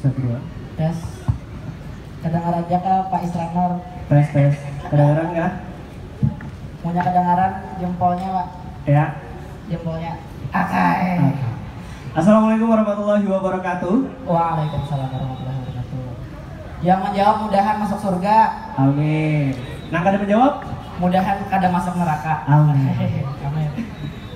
satu dua. Tes. Kedengaran aja Pak Isranor tes tes. Kedengeran nggak? Punya kedengaran jempolnya pak? Ya. Jempolnya. Akai. Assalamualaikum warahmatullahi wabarakatuh. Waalaikumsalam warahmatullahi wabarakatuh. Yang menjawab mudahan masuk surga. Amin Nah kada menjawab? Mudahan kada masuk neraka. Amin. Amin.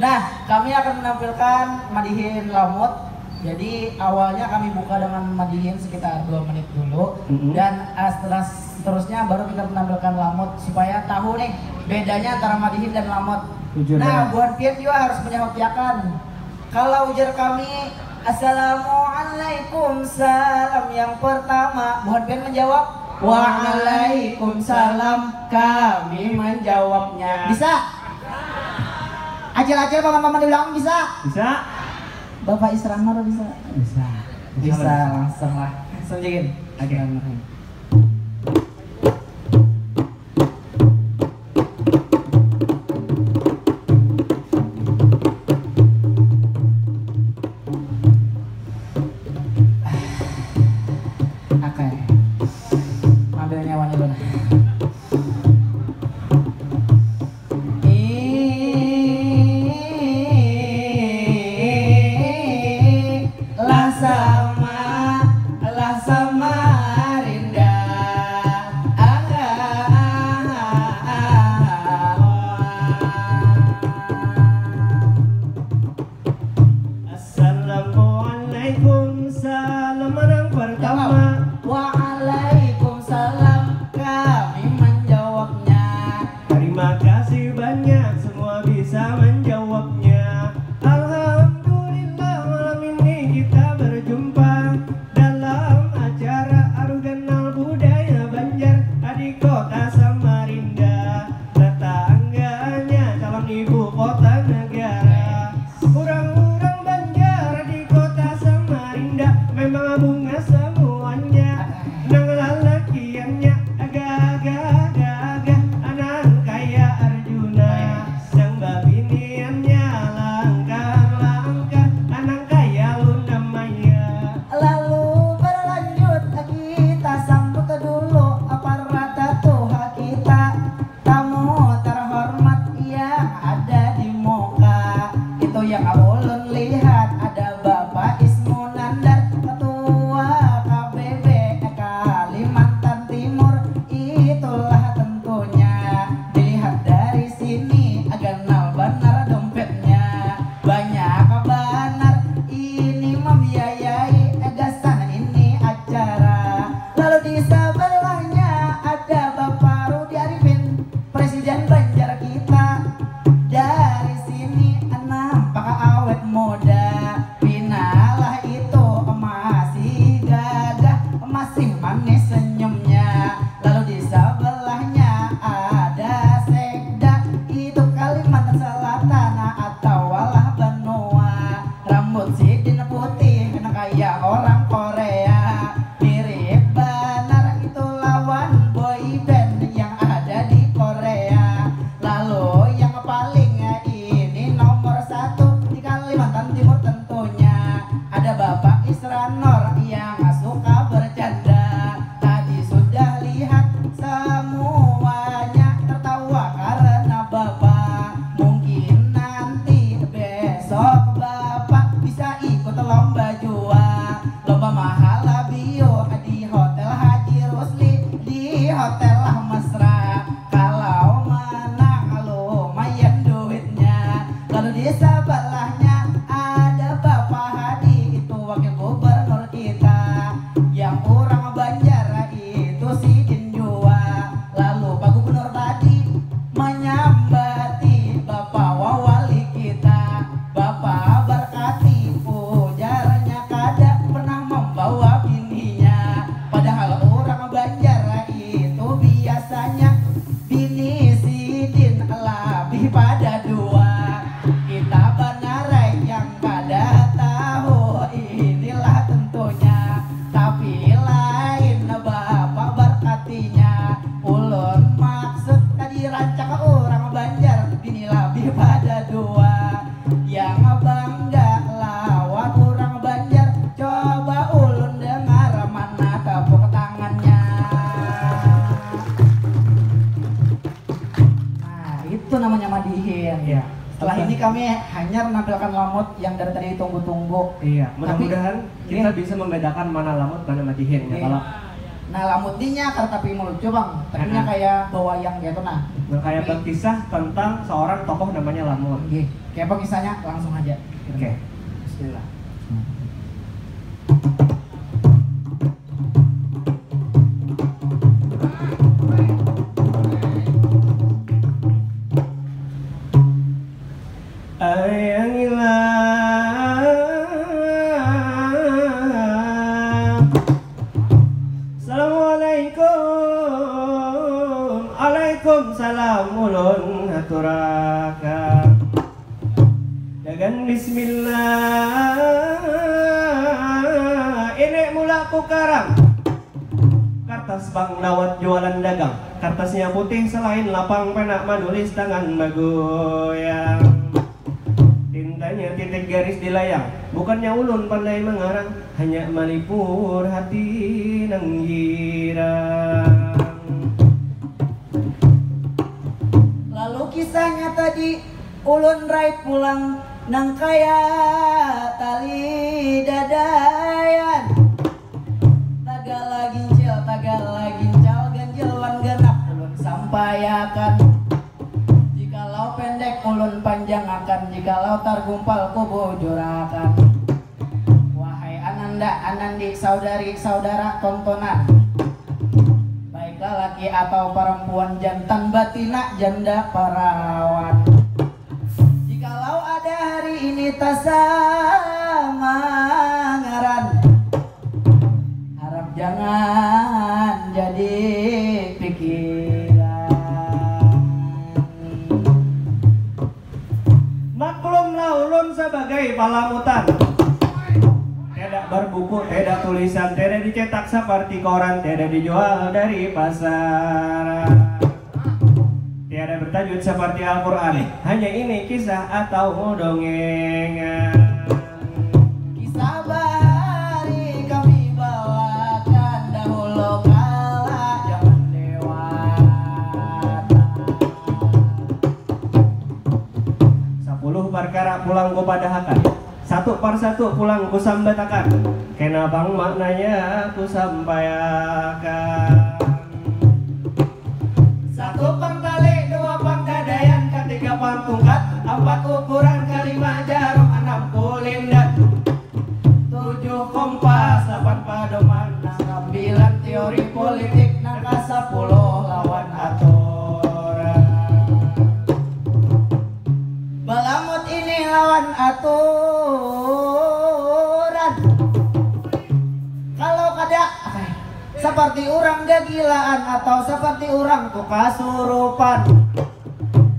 Nah, kami akan menampilkan Madihin Lamut. Jadi awalnya kami buka dengan Madihin sekitar 2 menit dulu Mhm. dan uh, setelah seterusnya baru kita menampilkan Lamut supaya tahu nih bedanya antara Madihin dan Lamut. Jujur nah, ya. buat Pian juga harus menyampaikan. Kalau ujar kami Assalamualaikum salam yang pertama Buat Pian menjawab Waalaikumsalam kami menjawabnya Bisa? Acil-acil paman-paman di belakang bisa? Bisa? Bapak Isranor bisa? Bisa. Bisa langsung lah. Langsung jadiin Oke. Oke Ambil nyawanya dulu Setelah ini kami hanya menampilkan lamut yang dari tadi ditunggu-tunggu. Iya, Tapi- mudah-mudahan kita Iya. bisa membedakan mana lamut mana madihin ya. Iya. Kalau Nah lamut dinya karena tapi melucu bang, tapinya Mm-mm. kayak bawayang gitu nah. kayak Tapi- berkisah tentang seorang tokoh namanya Lamut. Oke, kayak apa kisahnya langsung aja. Oke. Bismillah. Assalamualaikum. Waalaikumsalam ulun haturakan Dagan bismillah. Ini mula ku karang Kertas bang dawat jualan dagang. Kertasnya putih selain lapang penak menulis tangan magoyang Tintanya titik garis di layang Bukannya ulun pandai mengarang Hanya melipur hati nang girang Lalu kisahnya tadi ulun raid pulang nang kaya tali dadayan. Tagala gincil, tagala gincal, ganjilwan genap ulun sampaikan. Jikalau pendek ulun panjang akan, jikalau targumpal ku bujurakan. Ananda, anandi, saudari, saudara tontonan. Baiklah laki atau perempuan jantan batina janda perawan Jikalau ada hari ini tasamangaran Harap jangan jadi pikiran. Maklumlah ulun sebagai palamutan Berbuku, tidak tulisan, tidak dicetak seperti koran Tidak dijual dari pasar. Tiada bertajud seperti Al-Quran Hanya ini kisah atau dongengan Kisah bahari kami bawakan dahulu kala zaman dewata Sepuluh perkara pulang ku padahakan Satu per satu pulang ku sambatakan Kena bang maknanya ku sampaikan. Satu pangtali, dua pangdadayan, ketiga pangtungkat, empat ukuran, kelima jarum, seperti orang gagilaan atau seperti orang tuh kasurupan.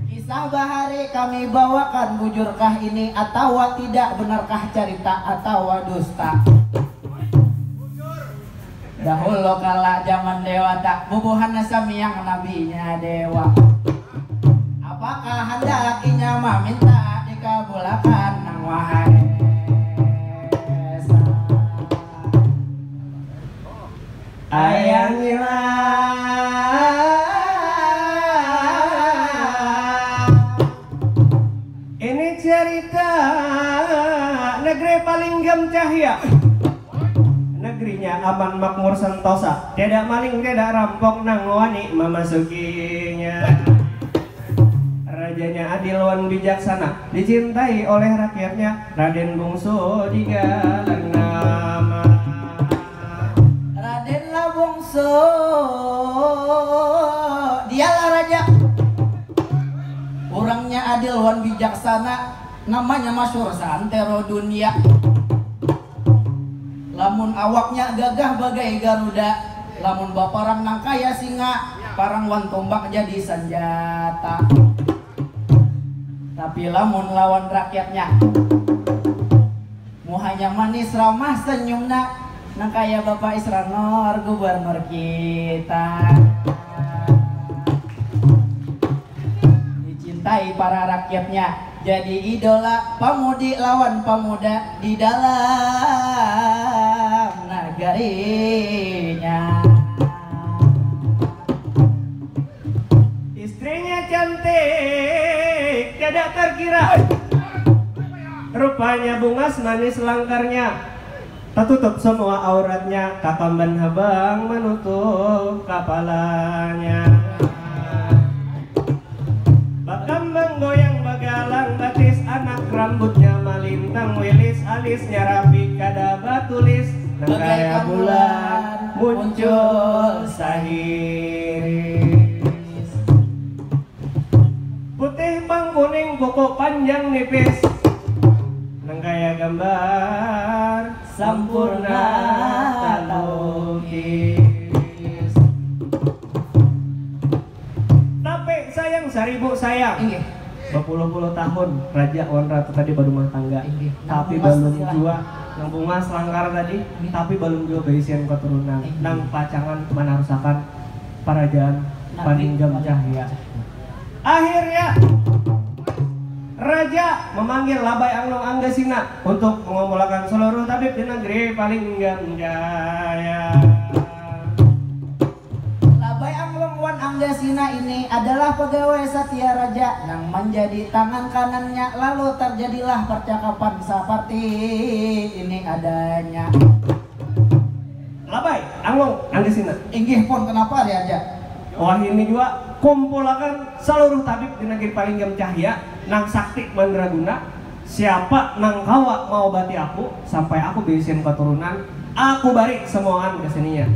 Kisah bahari kami bawakan bujurkah ini atau tidak benarkah cerita atau dusta? Dahulu kala zaman dewata bubuhan sami yang nabinya dewa. Apakah hendak inyama minta dikabulkan nang wahai Ayangilah Ini cerita negeri paling gem cahya Negerinya aman makmur sentosa. Tidak maling, tidak rampok nang wani memasukinya. Rajanya adil wan bijaksana Dicintai oleh rakyatnya. Raden Bungsu digalang nama Labongso Dialah raja. Orangnya adil wan bijaksana. Namanya masyur santero dunia. Lamun awaknya gagah bagai Garuda. Lamun baparang nang kaya singa Parang wan tombak jadi senjata. Tapi lamun lawan rakyatnya. Muhanya manis ramah senyumna Nang kaya Bapak Isranor gubernur kita. Dicintai para rakyatnya. Jadi idola pamudi lawan pemuda Di dalam negerinya. Istrinya cantik, tidak tidak terkira Rupanya bungas manis langkarnya Tertutup semua auratnya Kakamban habang menutup kepalanya Bakambang goyang bagalang batis Anak rambutnya malintang wilis Alisnya rapi kada batulis Nangkaya bulan muncul sahiris Putih bang kuning pokok panjang nipis Nangkaya gambar Sampurna talukis Tapi sayang seribu sayang. Inggih. Berpuluh-puluh tahun Raja Wan Ratu tadi berumah tangga. Inggih. Tapi Nang bungas belum jua Nang bunga selangkar tadi Tapi belum jua berisian keturunan. Nang pacangan menarusakan Parajaan Nabi Paninggam Paling Cahya. Akhirnya Raja memanggil Labai Anglong Anggasina untuk mengumpulkan seluruh tabib di negeri paling jaya. Labai Anglong Wan Anggasina ini adalah pegawai Satya Raja yang menjadi tangan kanannya lalu terjadilah percakapan seperti ini adanya. Labai Anglong Anggasina. Inggih pun kenapa Raja? Wah ini juga kumpulakan seluruh tabib di negeri paling cahya nang sakti mandraguna siapa nang kawa mau bati aku sampai aku bisin keturunan aku bari semuaan keseninya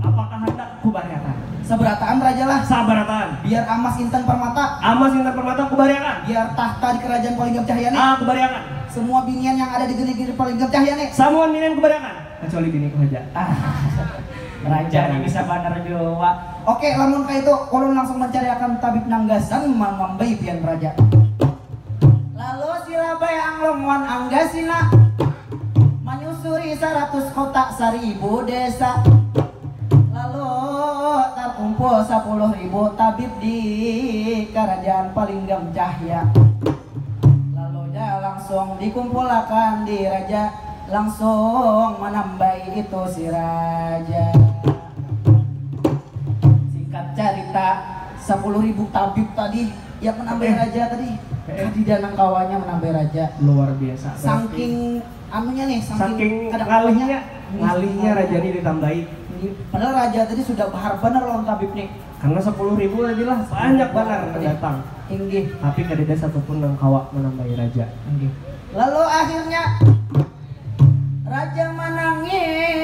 apakah hendak ku bariakan Seberataan Raja lah. Sabarataan biar Amas Intan Permata. Amas intan permata ku bariakan. Biar tahta di kerajaan Palinggam Cahya nih aku bariakan. Semua binian yang ada di negeri Palinggam Cahya nih Samuan minen ku bariakan. Kecuali bini ku aja Ah, Raja. Ini bisa bandar Jawa. Oke, lamun kayak itu, ulun langsung mencari akan tabib nanggasan mamambai pian raja. Lalu si labai anglong wan anggasina menyusuri seratus kota seribu desa. Lalu terkumpul sepuluh ribu tabib di kerajaan Palinggam Cahya. Lalu dia langsung dikumpulkan di raja langsung menambai itu si raja singkat cerita 10.000 tabib tadi yang menambai Eh. raja tadi. Di danang kawanya menambai raja. Luar biasa. Saking anunya nih saking, saking ada ngalihnya ngalihnya raja ini ditambahi Ini- padahal raja tadi sudah bahar bener lawan tabib nih karena sepuluh ribu aja lah banyak banget yang datang tinggi tapi kada ada satupun yang kawa menambahi raja. Lalu akhirnya Raja menangis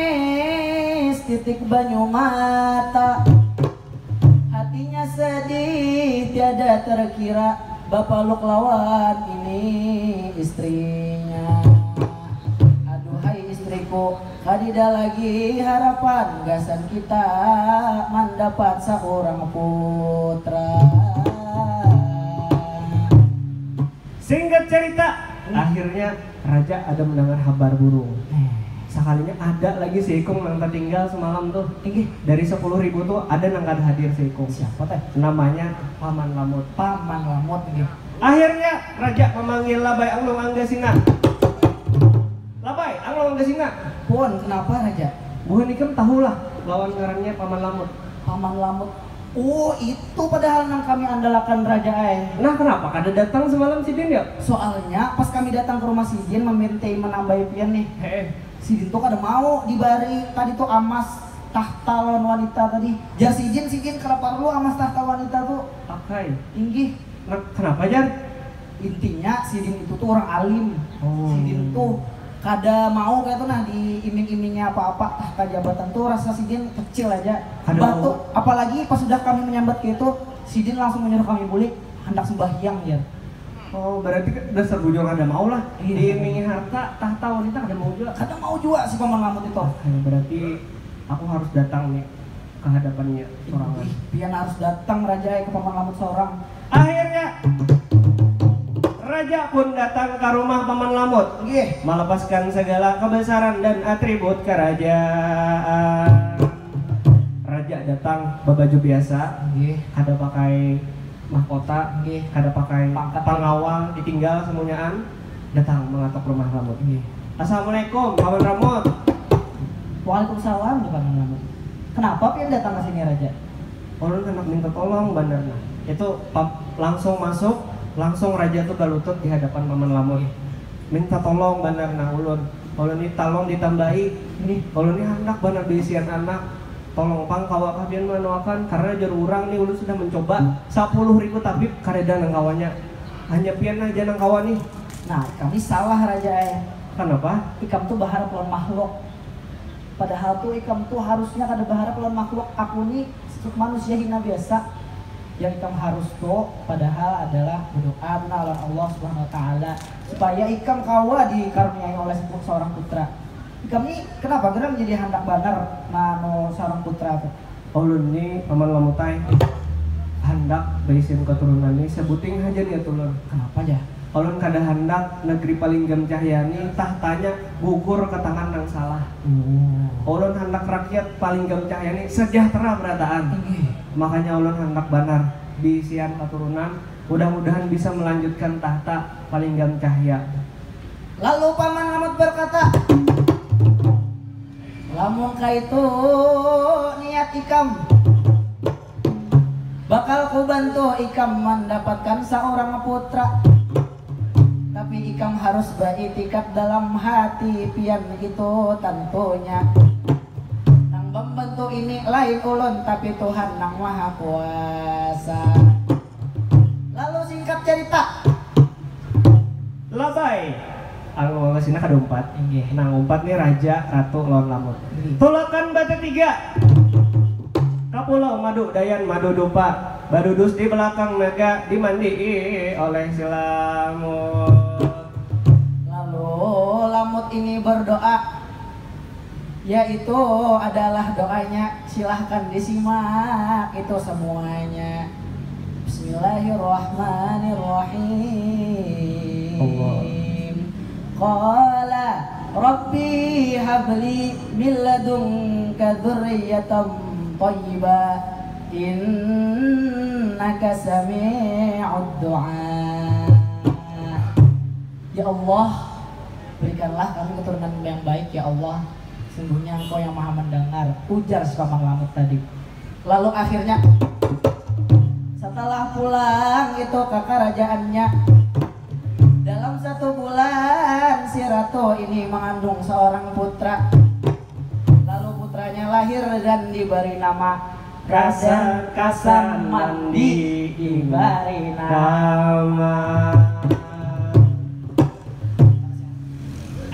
titik banyu mata. Hatinya sedih tiada terkira Bapak Luk lawan ini istrinya. Aduhai istriku Kadida lagi harapan Gasan kita mendapat seorang putra. Singkat cerita akhirnya raja ada mendengar kabar burung. Eh, sekalinya ada lagi seikung yang tertinggal semalam tuh Inggih, dari sepuluh ribu tuh ada yang kada hadir seikung siapa teh? namanya paman lamut Paman lamut nih. akhirnya raja memanggil labai anglong anggasina labai anglong anggasina Pun kenapa raja? bukan ikem tahulah lawan ngarannya paman lamut Paman lamut. Oh itu padahal yang kami andalkan raja eh. nah kenapa kada datang semalam si Din ya Soalnya pas kami datang ke rumah si Jin meminta menambah pian nih. heeh Si tuh kada mau dibari tadi tuh amas tahta lawan wanita tadi. Jar si Jin si Jin kenapa perlu amas tahta wanita tuh pakai tinggi. kenapa jar Intinya si Jin itu tuh orang alim. Oh. Si Jin tuh kada mau kayak tuh nah di iming-imingnya apa-apa tahta jabatan tuh rasa si Jin kecil aja. Tuh, apalagi pas sudah kami menyambat gitu, si Jin langsung menyuruh kami bulik hendak sembahyang ya. Oh, berarti dasar bujur kada mau lah. Iya. Diimingi harta, tahta wanita kada mau juga. Kada mau juga si paman lamut itu. Eh, berarti aku harus datang nih ke hadapannya sorangan. Ih, Pian harus datang raja ke paman lamut seorang. Akhirnya Raja pun datang ke rumah Paman Lamut Oke, melepaskan segala kebesaran dan atribut kerajaan. Raja datang berbaju biasa, oke, kada pakai mahkota, oke, kada pakai Pangkat. pengawal, ditinggal semuanyaan, datang mengatok rumah Lamut. oke. Assalamualaikum, Paman Ramut. Waalaikumsalam paman lamut. Kenapa pian datang ke sini raja? Orang hendak minta tolong bener nah. Itu langsung masuk langsung raja tuh galutut di hadapan paman lamun minta tolong benar nah ulun ulun ini tolong ditambahi ini ulun ini anak benar diisian anak tolong pang kawa kalian karena jar urang nih ulun sudah mencoba 10 ribu tabib kareda nang kawannya hanya pian aja nang kawan nih Nah, kami salah raja eh. kenapa Ikam tuh berharap lawan makhluk. Padahal tuh ikam tuh harusnya kada berharap lawan makhluk. Aku nih manusia hina biasa. Yang ikam harus tuh padahal adalah berdoa lawan Allah Subhanahu wa taala supaya ikam kawa dikaruniai oleh seorang putra. Ikam nih kenapa geram jadi hendak banar nano seorang putra tuh? ulun ini paman lamutai hendak baisin keturunan ini sebuting aja nih tulun Kenapa ya? Ulun kada hendak negeri paling gam cahyani tahtanya gugur ke tangan yang salah. Ulun hendak rakyat paling gam cahyani sejahtera berataan. Makanya ulun hendak banar di sian keturunan mudah-mudahan bisa melanjutkan tahta paling gam cahya. Lalu paman Lamut berkata, Lamun itu niat ikam. Bakal ku bantu ikam mendapatkan seorang putra. Tapi ikam harus beritikat dalam hati pian itu tentunya. Nang membantu ini lain ulun tapi Tuhan nang maha kuasa. Lalu singkat cerita sini kada umpat. Nah umpat nih raja ratu lawan lamut. Inggih. Tulakan batu tiga. Kapulau madu dayan madu dupa. Badudus di belakang naga dimandi oleh si lamut. Lalu Lamut ini berdoa Yaitu adalah doanya Silahkan disimak itu semuanya Bismillahirrahmanirrahim Qala Rabbi habli min ladunka dzurriyyatan thayyibah Innaka sami'ud du'a Ya Allah, berikanlah kami keturunan yang baik ya Allah. Sungguhnya Engkau yang Maha mendengar. Ujar si Paman Lamut tadi. Lalu akhirnya setelah pulang itu ke kerajaannya dalam satu bulan si ratu ini mengandung seorang putra. Lalu putranya lahir dan diberi nama Kasan Kasan Mandi diberi nama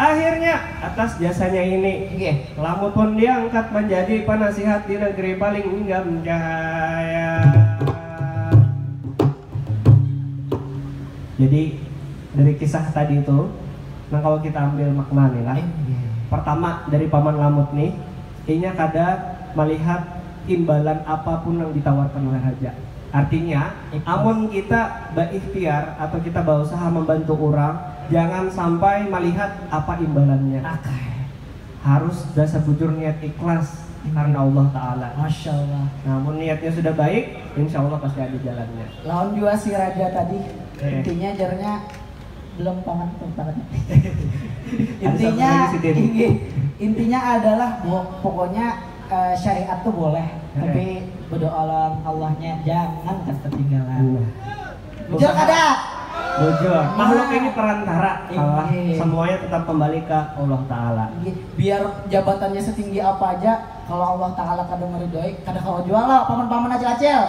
Akhirnya atas jasanya ini Nggih. Lamut pun diangkat menjadi penasihat di negeri paling enggam cahaya. Jadi dari kisah tadi itu, nah kalau kita ambil makna nih lah. Pertama dari paman Lamut nih, inya kada melihat imbalan apa pun yang ditawarkan oleh raja. Artinya, amun kita berikhtiar atau kita berusaha membantu orang, jangan sampai melihat apa imbalannya harus dasar bujur niat ikhlas karena Allah Ta'ala Masya Allah. namun niatnya sudah baik insya Allah pasti ada jalannya Lawan juga si raja tadi. Eh. Intinya jarnya belum tangannya. Ada intinya ingi- intinya adalah pokoknya eh, syariat tuh boleh, Eh. tapi berdoa Allahnya jangan ketinggalan. Jujur Usaha- kada? bujur makhluk ini perantara Allah Iya. semuanya tetap kembali ke Allah Ta'ala Biar jabatannya setinggi apa aja, kalau Allah Taala kada meridoi, kada kau jual lah, paman-paman acil-acil.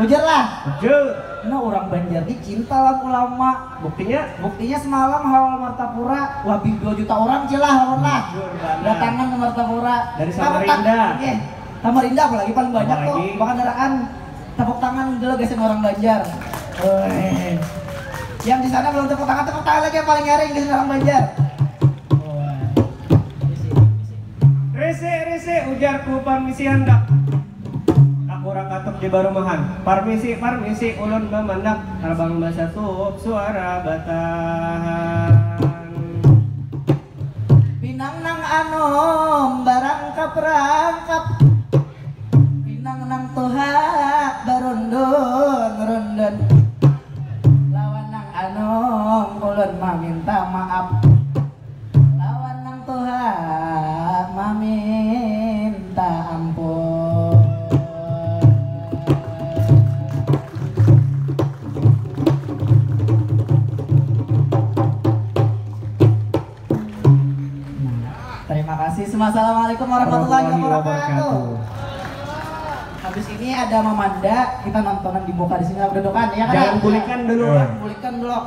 Ujar lah. bujur Nah orang Banjar ini cinta lah ulama. buktinya Buktinya semalam Hawal Martapura lebih 2 juta orang cilah lawan lah. Datangan ke Martapura. Dari Samarinda. Iya. Samarinda apalagi paling banyak tuh. Apalagi. Kendaraan tepuk tangan dulu guys orang Banjar. Woi. Yang di sana belum tepuk tangan, tepuk tangan lagi yang paling nyaring guys orang Banjar. Rese rese ujarku permisi hendak Aku orang katuk di barumahan. Permisi permisi ulun memendak Terbang bahasa tup suara batahan. Pinang nang anom barang kaprangkap nontonan di sini dudukan ya kan? Jangan pulihkan dulu. Pulihkan dulu.